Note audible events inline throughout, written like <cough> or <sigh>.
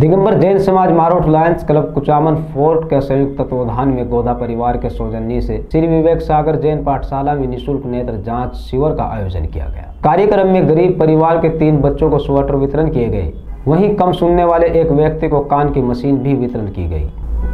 दिगंबर जैन समाज Marot lions club Kuchaman fort के संयुक्त तत्वाधान में गोदा परिवार के सौजन्य से श्री विवेक सागर जैन पाठशाला में निशुल्क नेत्र जाँच शिविर का आयोजन किया गया। कार्यक्रम में गरीब परिवार के तीन बच्चों को स्वेटर वितरण किए गए। वहीं कम सुनने वाले एक व्यक्ति को कान की मशीन भी वितरण की गई।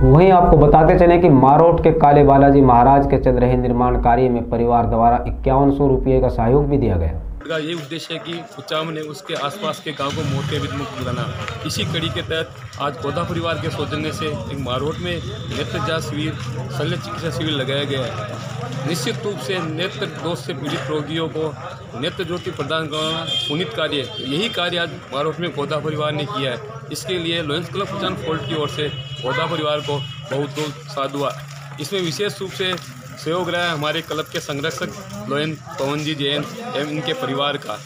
वहीं आपको बताते चले कि मारोट के काले बालाजी महाराज के चल रहे निर्माण कार्य में परिवार द्वारा इक्यावन सौ रुपये का सहयोग भी दिया गया। का ये उद्देश्य है कि उच्चाम ने उसके आसपास के गाँव को मोटे विद मुक्त बनाना इसी कड़ी के तहत आज पौधा परिवार के सौजन्य से एक मारोट में नेत्र जाँच शिविर, शल्य चिकित्सा शिविर लगाया गया है। निश्चित रूप से नेत्र दोष से पीड़ित रोगियों को नेत्र ज्योति प्रदान करना पुनित कार्य यही कार्य आज मारोट में पौधा परिवार ने किया है। इसके लिए लोयंस क्लब उच्चान फोल्ट की ओर से पौधा परिवार को बहुत बहुत साधुआ इसमें विशेष रूप से सहयोग रहा है हमारे क्लब के संरक्षक लोयन पवन जी जैन एवं इनके परिवार का।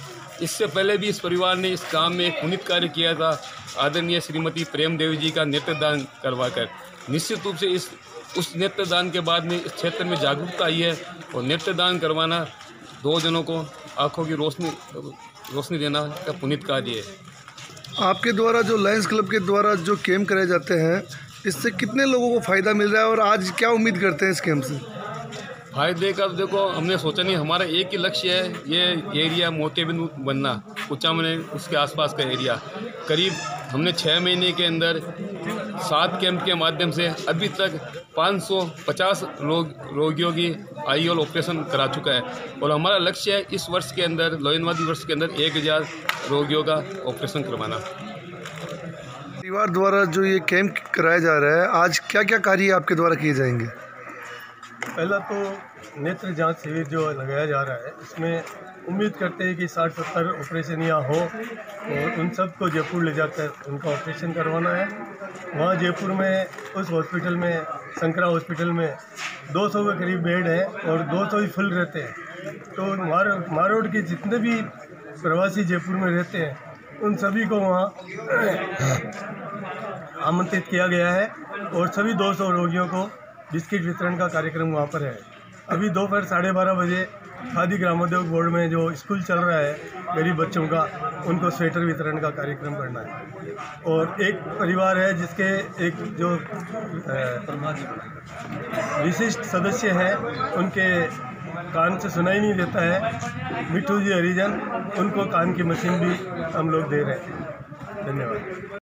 इससे पहले भी इस परिवार ने इस काम में एक पुनित कार्य किया था। आदरणीय श्रीमती प्रेम देवी जी का नेत्रदान करवाकर। निश्चित रूप से इस, उस नेत्रदान के बाद में इस क्षेत्र में जागरूकता आई है और नेत्रदान करवाना दो जनों को आँखों की रोशनी रोशनी देना का पुनित कार्य है। आपके द्वारा जो लायंस क्लब के द्वारा जो कैम्प कराए जाते हैं, इससे कितने लोगों को फ़ायदा मिल रहा है और आज क्या उम्मीद करते हैं इस कैम्प से? फ़ायदे का देखो, हमने सोचा नहीं, हमारा एक ही लक्ष्य है, ये एरिया मोटे बिंदु बनना कुचा में उसके आसपास का एरिया। करीब हमने छः महीने के अंदर सात कैंप के माध्यम से अभी तक 550 रोग, रोगियों की आई ऑपरेशन करा चुका है। और हमारा लक्ष्य है, इस वर्ष के अंदर लोयनवादी वर्ष के अंदर एक हज़ार रोगियों का ऑपरेशन करवाना। परिवार द्वारा जो ये कैंप कराया जा रहा है, आज क्या क्या कार्य आपके द्वारा किए जाएँगे? पहला तो नेत्र जाँच शिविर जो लगाया जा रहा है, इसमें उम्मीद करते हैं कि साठ सत्तर ऑपरेशन यहाँ हो और उन सबको जयपुर ले जाकर उनका ऑपरेशन करवाना है। वहाँ जयपुर में, उस हॉस्पिटल में शंकरा हॉस्पिटल में 200 के करीब बेड है और 200 ही फुल रहते हैं। तो मार, मारोड के जितने भी प्रवासी जयपुर में रहते हैं, उन सभी को वहाँ <clears throat> आमंत्रित किया गया है और सभी 200 रोगियों को बिस्किट वितरण का कार्यक्रम वहाँ पर है। अभी दोपहर साढ़े बारह बजे खादी ग्रामोद्योग बोर्ड में जो स्कूल चल रहा है, गरीब बच्चों का, उनको स्वेटर वितरण का कार्यक्रम करना है। और एक परिवार है जिसके एक जो विशिष्ट सदस्य हैं, उनके कान से सुनाई नहीं देता है। मिठू जी हरिजन, उनको कान की मशीन भी हम लोग दे रहे हैं। धन्यवाद।